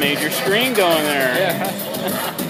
major screen going there. Yeah.